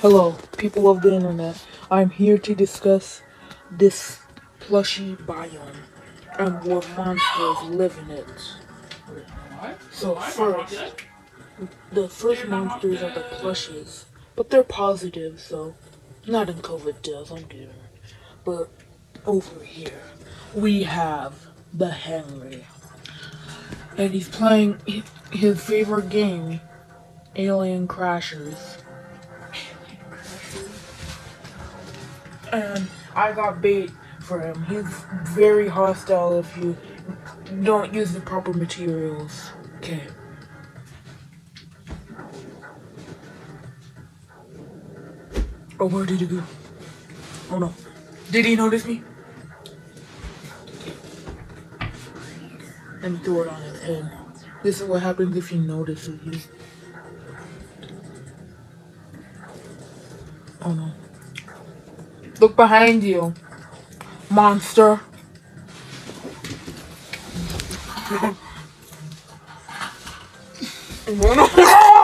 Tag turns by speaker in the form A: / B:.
A: Hello, people of the internet. I'm here to discuss this plushy biome and what monsters live in it. So first, the first monsters are the plushies, but they're positive, so not in COVID deaths, I'm kidding. But over here, we have the Henry. And he's playing his favorite game, Alien Crashers. And I got bait for him. He's very hostile if you don't use the proper materials. Okay. Oh, where did he go? Oh no. Did he notice me? Me throw it on his head. This is what happens if he notices you. Oh no. Look behind you. Monster.